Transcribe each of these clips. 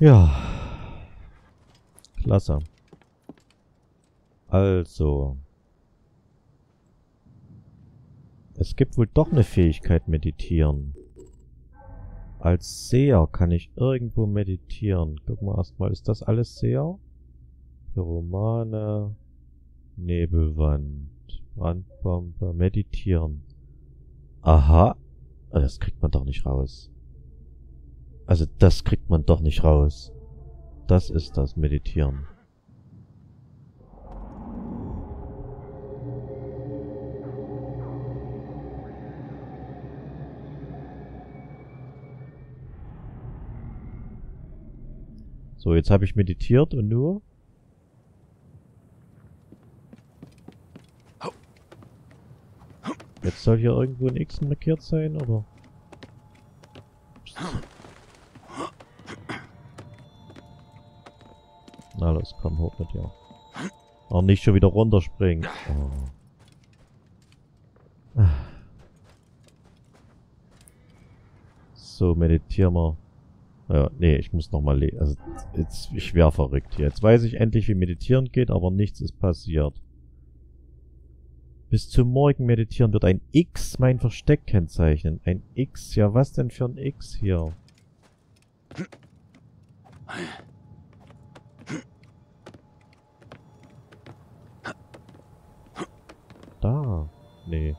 Ja. Klasse. Also. Es gibt wohl doch eine Fähigkeit meditieren. Als Seher kann ich irgendwo meditieren. Guck mal erstmal, ist das alles Seher? Pyromane, Nebelwand, Brandbombe, meditieren. Aha. Ah, das kriegt man doch nicht raus. Also das kriegt man doch nicht raus. Das ist das Meditieren. So, jetzt habe ich meditiert und nur... Jetzt soll hier irgendwo ein X markiert sein, oder? Hoch mit dir. Auch nicht schon wieder runterspringen. Oh. So, meditieren wir. Ja, nee, ich muss nochmal lesen. Also, jetzt, ich wäre verrückt hier. Jetzt weiß ich endlich, wie meditieren geht, aber nichts ist passiert. Bis zum Morgen meditieren wird ein X mein Versteck kennzeichnen. Ein X? Ja, was denn für ein X hier? Da. Nee.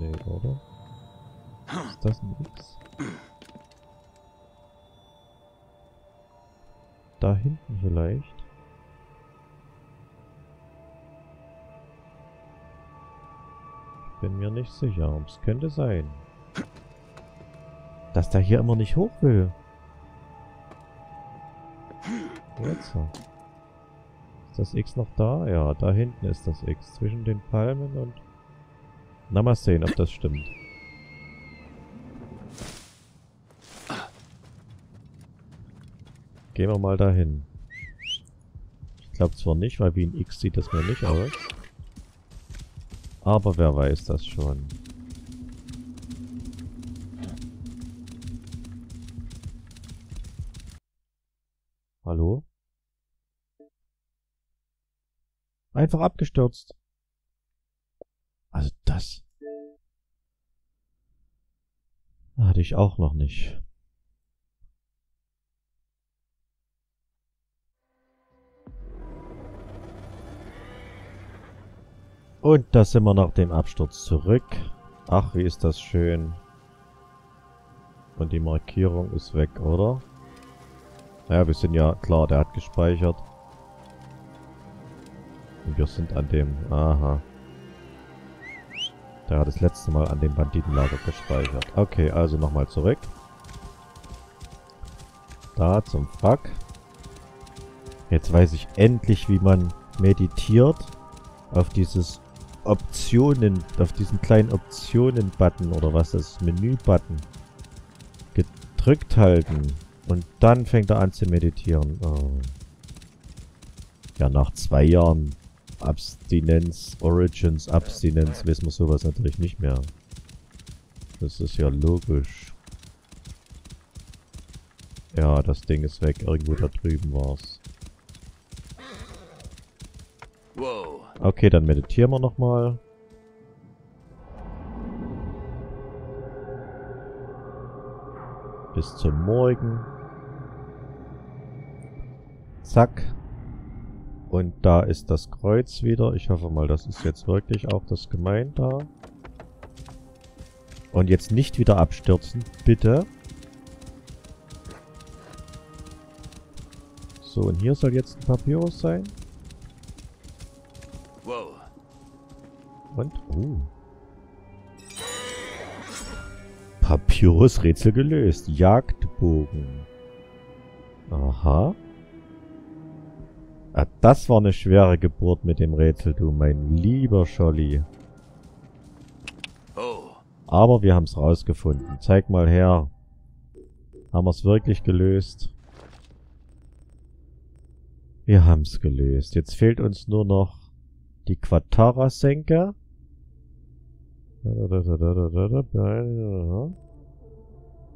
Nee, oder? Ist das ein X? Da hinten vielleicht? Ich bin mir nicht sicher. Es könnte sein. Dass der hier immer nicht hoch will. Jetzt. Ist das X noch da? Ja, da hinten ist das X. Zwischen den Palmen und... Na, mal sehen, ob das stimmt. Gehen wir mal dahin. Ich glaube zwar nicht, weil wie ein X sieht das mir nicht aus. Aber wer weiß das schon. Einfach abgestürzt. Also das... Hatte ich auch noch nicht. Und da sind wir nach dem Absturz zurück. Ach, wie ist das schön. Und die Markierung ist weg, oder? Naja, wir sind ja... Klar, der hat gespeichert. Und wir sind an dem... Aha. Der hat das letzte Mal an dem Banditenlager gespeichert. Okay, also nochmal zurück. Da zum Fuck. Jetzt weiß ich endlich, wie man meditiert auf dieses Optionen, auf diesen kleinen Optionen-Button oder was das Menü-Button gedrückt halten und dann fängt er an zu meditieren. Oh. Ja, nach zwei Jahren Abstinenz, Origins, Abstinenz, wissen wir sowas natürlich nicht mehr. Das ist ja logisch. Ja, das Ding ist weg. Irgendwo da drüben war's. Okay, dann meditieren wir nochmal. Bis zum Morgen. Zack. Und da ist das Kreuz wieder. Ich hoffe mal, das ist jetzt wirklich auch das gemeint da. Und jetzt nicht wieder abstürzen, bitte. So, und hier soll jetzt ein Papyrus sein. Und, oh. Papyrus-Rätsel gelöst. Jagdbogen. Aha. Ah, das war eine schwere Geburt mit dem Rätsel, du mein lieber Scholli. Oh. Aber wir haben es rausgefunden. Zeig mal her. Haben wir es wirklich gelöst? Wir haben es gelöst. Jetzt fehlt uns nur noch die Quatara-Senke.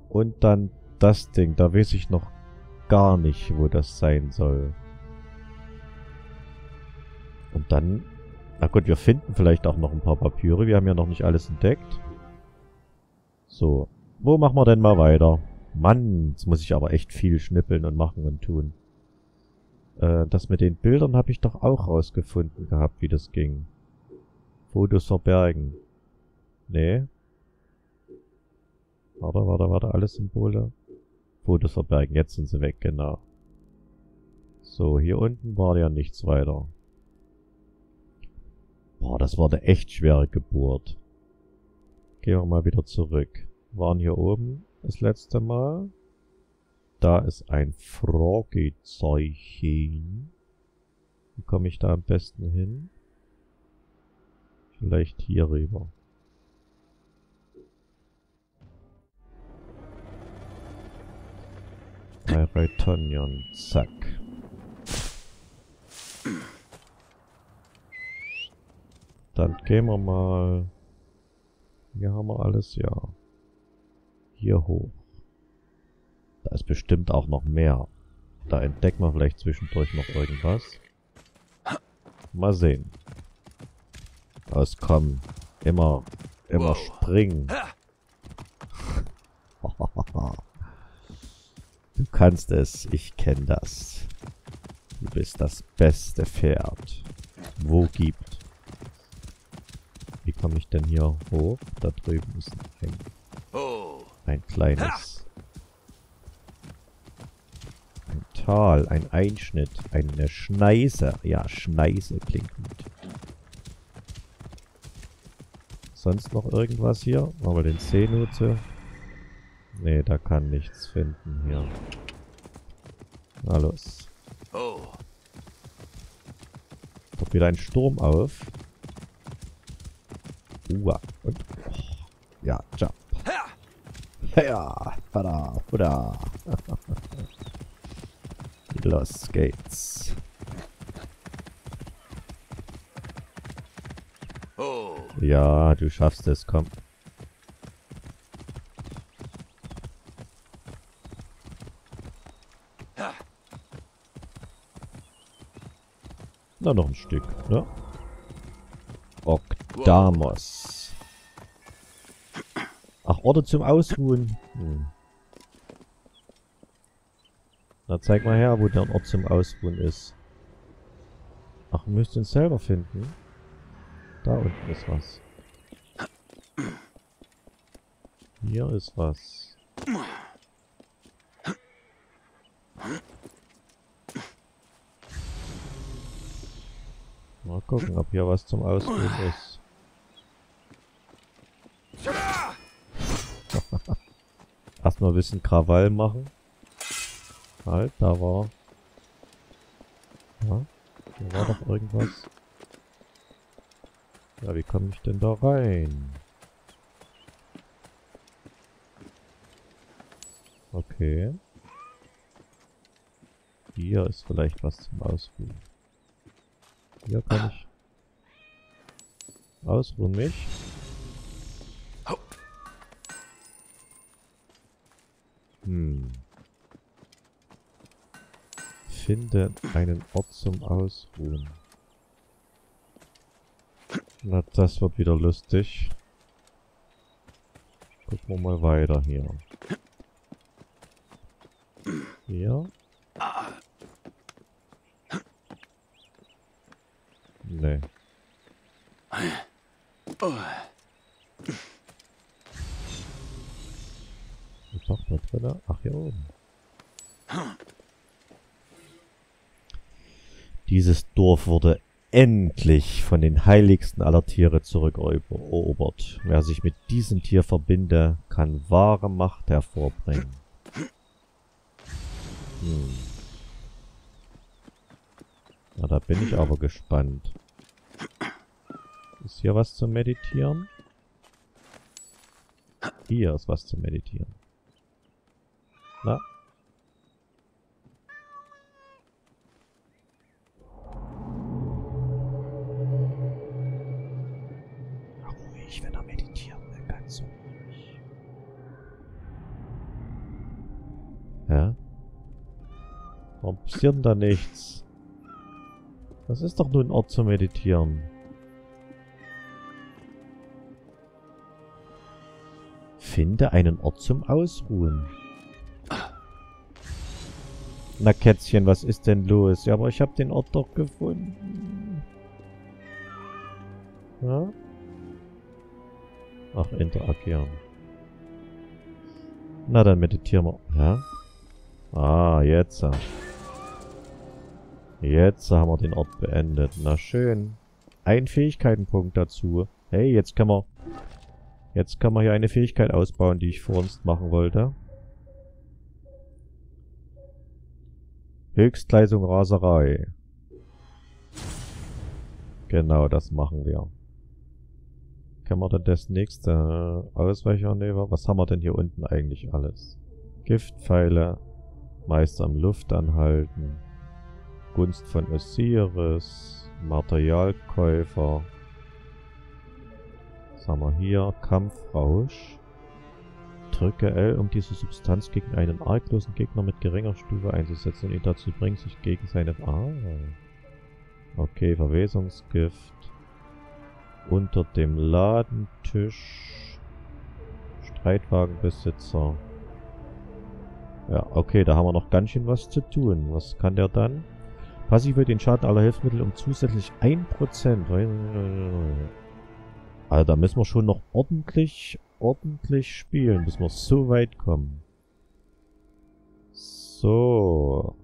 Und dann das Ding. Da weiß ich noch gar nicht, wo das sein soll. Und dann... Na gut, wir finden vielleicht auch noch ein paar Papyre. Wir haben ja noch nicht alles entdeckt. So. Wo machen wir denn mal weiter? Mann, jetzt muss ich aber echt viel schnippeln und machen und tun. Äh, das mit den Bildern habe ich doch auch rausgefunden gehabt, wie das ging. Fotos verbergen. Nee. Warte, warte, warte, alle Symbole. Fotos verbergen, jetzt sind sie weg, genau. So, hier unten war ja nichts weiter. Boah, das war eine echt schwere Geburt. Gehen wir mal wieder zurück. Waren hier oben das letzte Mal. Da ist ein Fragezeichen. Wie komme ich da am besten hin? Vielleicht hier rüber. Bei Reitonion. Zack. Dann gehen wir mal... Hier haben wir alles, ja. Hier hoch. Da ist bestimmt auch noch mehr. Da entdecken wir vielleicht zwischendurch noch irgendwas. Mal sehen. Los, komm. Immer, immer springen. du kannst es. Ich kenne das. Du bist das beste Pferd. Wo gibt. Wie komme ich denn hier hoch? Da drüben ist ein, ein kleines Tal, ein Einschnitt, eine Schneise. Ja, Schneise klingt gut. Sonst noch irgendwas hier? Machen wir den Seenute. Nee, da kann nichts finden hier. Na los. Kommt wieder ein Sturm auf. Uah. Und. Oh. Ja, jump. Ja, pada, pada. Los geht's. Ja, du schaffst es, komm. Na, noch ein Stück, ne? Oktamos. Ach, Orte zum Ausruhen. Hm. Na, zeig mal her, wo der Ort zum Ausruhen ist. Ach, müsst ihn selber finden. Da unten ist was. Hier ist was. Mal gucken, ob hier was zum Ausruhen ist. Erstmal ein bisschen Krawall machen. Halt, da war... Ja, da war doch irgendwas. Ja, wie komme ich denn da rein? Okay. Hier ist vielleicht was zum Ausruhen. Hier kann ich ausruhen mich. Hm. Finde einen Ort zum Ausruhen. Na, das wird wieder lustig. Gucken wir mal weiter hier. Hier. Nee. Doch, da drin. Ach, hier oben. Dieses Dorf wurde endlich von den heiligsten aller Tiere zurückerobert. Wer sich mit diesem Tier verbinde, kann wahre Macht hervorbringen. Hm. Na, da bin ich aber gespannt. Ist hier was zu meditieren? Hier ist was zu meditieren. Na, Denn da nichts? Das ist doch nur ein Ort zum Meditieren. Finde einen Ort zum Ausruhen. Na Kätzchen, was ist denn los? Ja, aber ich habe den Ort doch gefunden. Ja? Ach, interagieren. Na, dann meditieren wir. Ja? Ah, jetzt. Jetzt haben wir den Ort beendet. Na schön. Ein Fähigkeitenpunkt dazu. Hey, jetzt können wir... Jetzt kann man hier eine Fähigkeit ausbauen, die ich vor uns machen wollte. Höchstleistung Raserei. Genau, das machen wir. Können wir dann das nächste Ausweichmanöver? Was haben wir denn hier unten eigentlich alles? Giftpfeile, Meister am Luft anhalten, Gunst von Osiris, Materialkäufer. Was haben wir hier? Kampfrausch. Drücke L, um diese Substanz gegen einen arglosen Gegner mit geringer Stufe einzusetzen und ihn dazu bringen, sich gegen seine... Ah. Okay, Verwesungsgift. Unter dem Ladentisch. Streitwagenbesitzer. Ja, okay, da haben wir noch ganz schön was zu tun. Was kann der dann? Passiv wird den Schaden aller Hilfsmittel um zusätzlich 1%. Also da müssen wir schon noch ordentlich, ordentlich spielen, bis wir so weit kommen. So.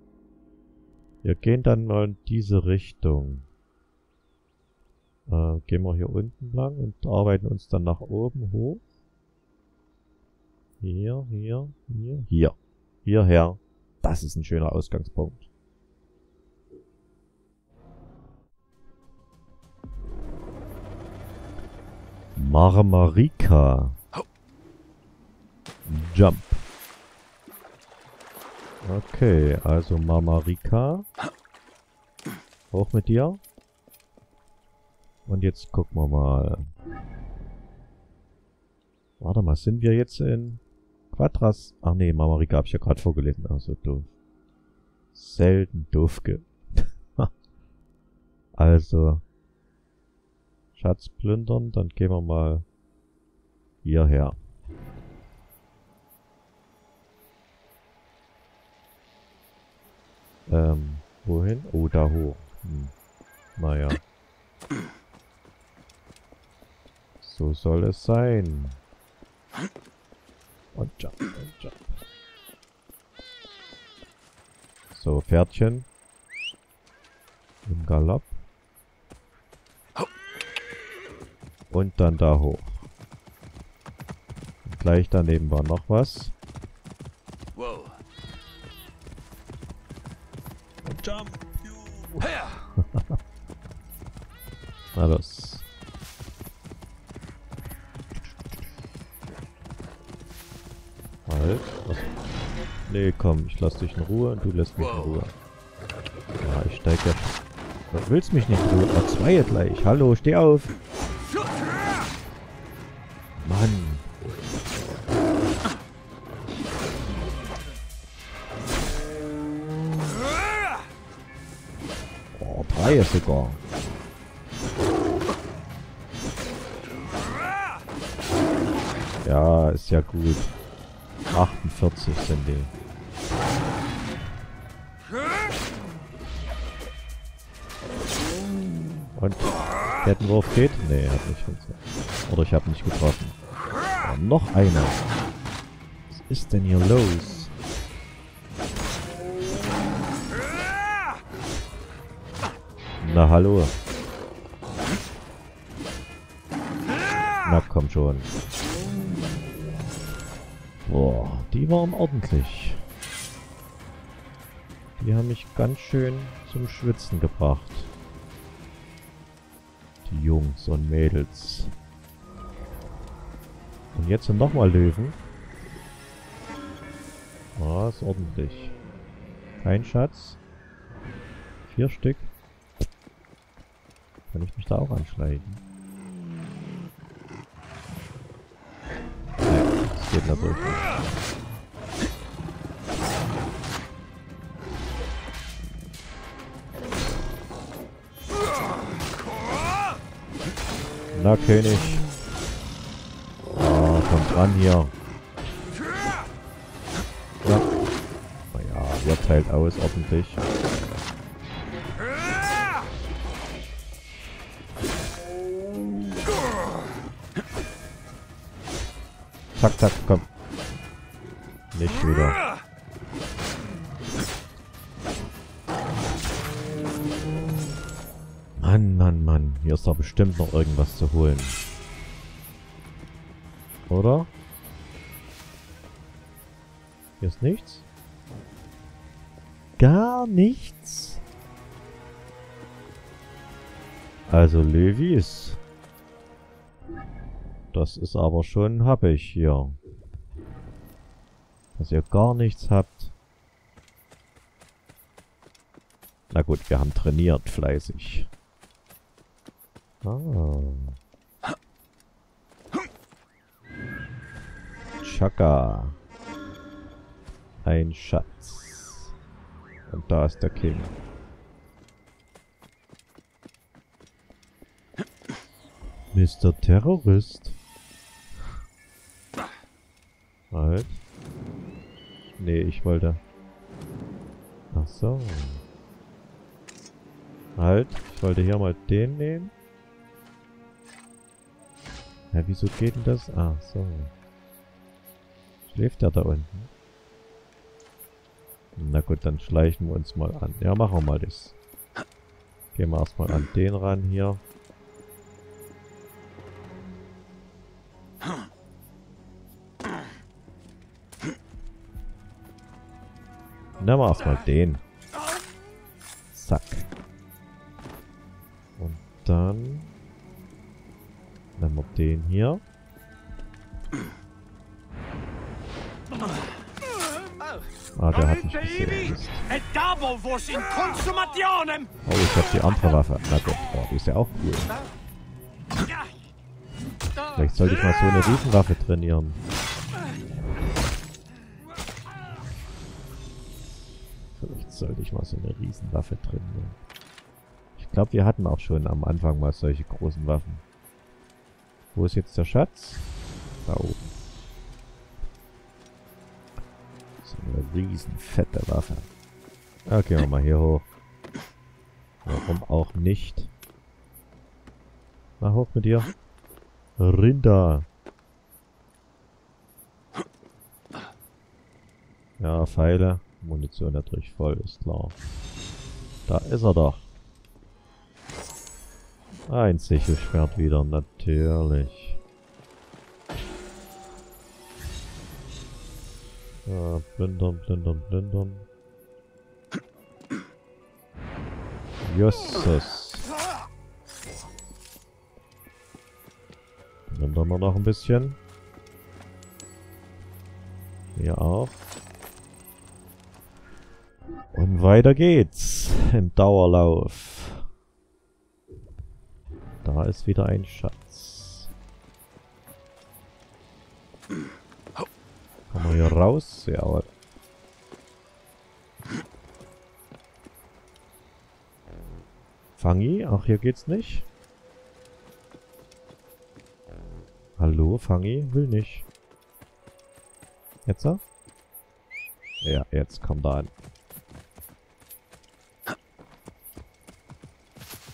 Wir gehen dann mal in diese Richtung. Äh, gehen wir hier unten lang und arbeiten uns dann nach oben hoch. Hier, hier, hier, hier. Hierher. Das ist ein schöner Ausgangspunkt. Marmarika. Jump. Okay, also Marmarika. Hoch mit dir. Und jetzt gucken wir mal. Warte mal, sind wir jetzt in Quadras? Ach nee, Marmarika habe ich ja gerade vorgelesen. Also doof. Selten doof also, Schatz plündern, dann gehen wir mal hierher. Ähm, wohin? Oh, da hoch. Hm. Naja. So soll es sein. Und jump, und jump. So, Pferdchen. Im Galopp. Und dann da hoch. Und gleich daneben war noch was. Wow. Na los. Halt. Was? Nee, komm, ich lass dich in Ruhe und du lässt mich in Ruhe. Ja, ich steig ja. Du willst mich nicht in Ruhe. Ah, zwei gleich. Hallo, steh auf. Mann. Oh, drei sogar. Ja, ist ja gut. 48 sind die. Und Kettenwurf geht? Nee, hat nicht funktioniert. Oder ich habe nicht getroffen. Noch einer. Was ist denn hier los? Na hallo. Na komm schon. Boah, die waren ordentlich. Die haben mich ganz schön zum Schwitzen gebracht. Die Jungs und Mädels. Und jetzt sind nochmal Löwen. Ah, ist ordentlich. Kein Schatz. Vier Stück. Kann ich mich da auch anschleichen? Naja, das geht natürlich nicht. Na König. Ran hier. Ja. Naja, ihr teilt aus ordentlich. Zack, zack, komm. Nicht wieder. Mann, Mann, Mann. Hier ist da bestimmt noch irgendwas zu holen. Oder? Hier ist nichts? Gar nichts? Also Levis. Das ist aber schon happig hier. Dass ihr gar nichts habt. Na gut, wir haben trainiert fleißig. Ah. Chaka. Ein Schatz. Und da ist der King. Mr. Terrorist. Halt. Nee, ich wollte... Ach so. Halt. Ich wollte hier mal den nehmen. Ja, wieso geht denn das? Ah, so. Schläft der da unten? Na gut, dann schleichen wir uns mal an. Ja, machen wir mal das. Gehen wir erstmal an den ran hier. Nehmen wir erstmal den. Zack. Und dann nehmen wir den hier. Der hat mich gesehen. Mist. Oh, ich hab die andere Waffe. Na gut, oh, die ist ja auch cool. Vielleicht sollte ich mal so eine Riesenwaffe trainieren. Vielleicht sollte ich mal so eine Riesenwaffe trainieren. Ich glaube, wir hatten auch schon am Anfang mal solche großen Waffen. Wo ist jetzt der Schatz? Da oben. Eine riesen fette Waffe. Gehen wir mal hier hoch. Warum auch nicht? Na, hoch mit dir. Rinder. Ja, Pfeile. Munition natürlich voll, ist klar. Da ist er doch. Ein Sichelschwert wieder, natürlich. Ja, blindern, blindern, blindern. Justus. Blindern wir noch ein bisschen. Hier auch. Und weiter geht's im Dauerlauf. Da ist wieder ein Schatz. Wir hier raus? Ja, Fangi? Ach, hier geht's nicht. Hallo, Fangi? Will nicht. Jetzt? Ja, jetzt kommt er an.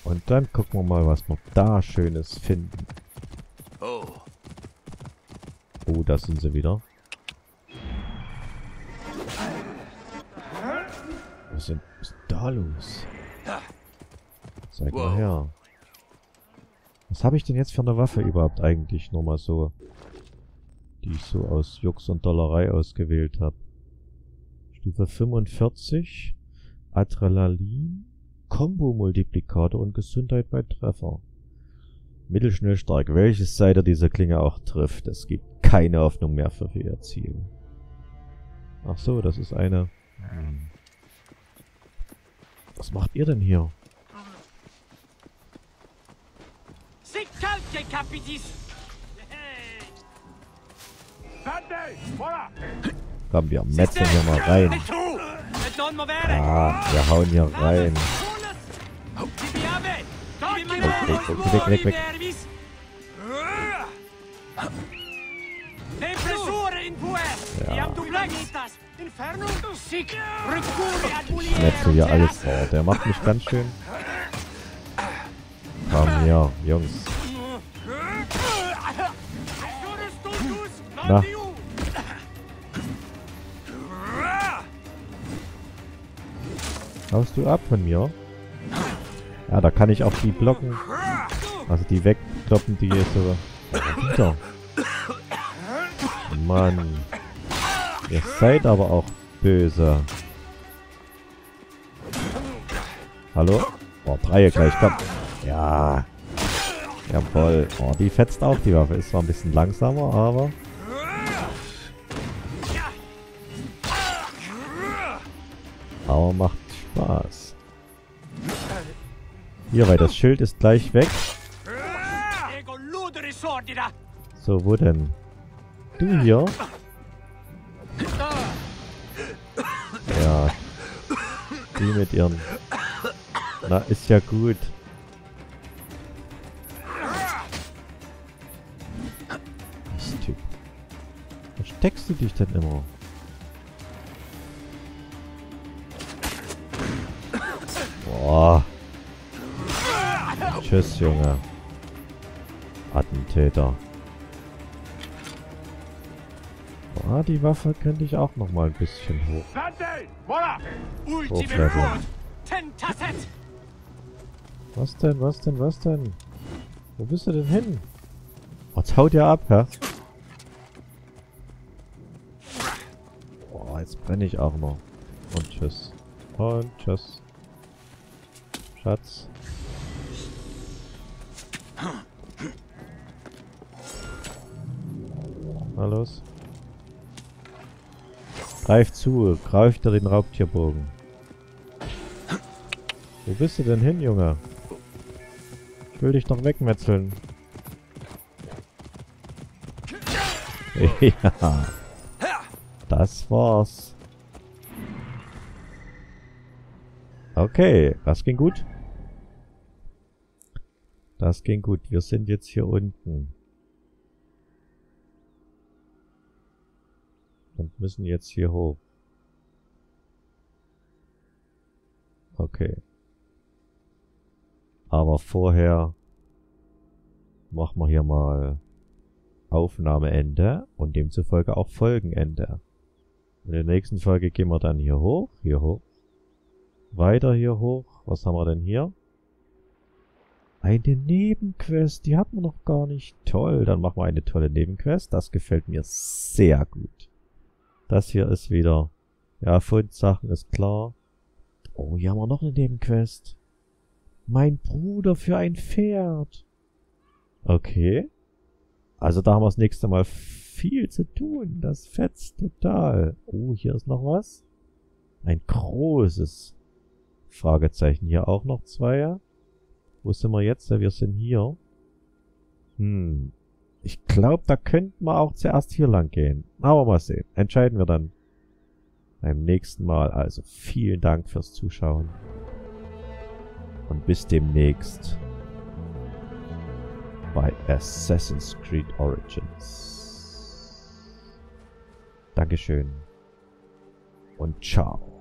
Und dann gucken wir mal, was wir da Schönes finden. Oh. Oh, da sind sie wieder. Was ist denn, was ist da los? Zeig mal her. Was habe ich denn jetzt für eine Waffe überhaupt eigentlich nochmal so? Die ich so aus Jux und Dollerei ausgewählt habe. Stufe 45. Adrenalin. Kombo-Multiplikator und Gesundheit bei Treffer. Mittelschnell stark. Welches Seite dieser Klinge auch trifft. Es gibt keine Hoffnung mehr für ihr Ziel. Ach so, das ist eine... Hm. Was macht ihr denn hier? Komm, wir metzen hier mal rein. Ah, wir hauen hier rein. Weg, weg, weg, weg, weg. Ja. Ich metzel hier alles vor. Der macht mich ganz schön. Komm hier, Jungs. Na. Haust du ab von mir? Ja, da kann ich auch die blocken. Also die wegkloppen, die jetzt so... Wieder. Mann. Ihr seid aber auch böse. Hallo? Oh, Dreie gleich, komm. Ja. Jawoll. Oh, die fetzt auch, die Waffe. Ist zwar ein bisschen langsamer, aber... Aber macht Spaß. Hier, weil das Schild ist gleich weg. So, wo denn? Du hier? Ja. Die mit ihren... Na, ist ja gut. Typ. Versteckst du dich denn immer? Boah. Tschüss, Junge. Attentäter. Ah, die Waffe könnte ich auch noch mal ein bisschen hoch. Hochleveln. Was denn, was denn, was denn? Wo bist du denn hin? Oh, jetzt haut ihr ab, hä? Boah, jetzt brenne ich auch noch. Und tschüss. Und tschüss. Schatz. Na los. Greif zu, greif dir den Raubtierbogen. Wo bist du denn hin, Junge? Ich will dich doch wegmetzeln. ja. Das war's. Okay, das ging gut. Das ging gut. Wir sind jetzt hier unten. Müssen jetzt hier hoch. Okay. Aber vorher machen wir hier mal Aufnahmeende und demzufolge auch Folgenende. In der nächsten Folge gehen wir dann hier hoch, hier hoch, weiter hier hoch. Was haben wir denn hier? Eine Nebenquest, die hatten wir noch gar nicht. Toll, dann machen wir eine tolle Nebenquest. Das gefällt mir sehr gut. Das hier ist wieder... Ja, Fundsachen ist klar. Oh, hier haben wir noch eine Nebenquest. Mein Bruder für ein Pferd. Okay. Also da haben wir das nächste Mal viel zu tun. Das fetzt total. Oh, hier ist noch was. Ein großes Fragezeichen. Hier auch noch zwei. Wo sind wir jetzt? Wir sind hier. Hm. Ich glaube, da könnten wir auch zuerst hier lang gehen. Aber mal sehen. Entscheiden wir dann beim nächsten Mal. Also vielen Dank fürs Zuschauen. Und bis demnächst bei Assassin's Creed Origins. Dankeschön. Und ciao.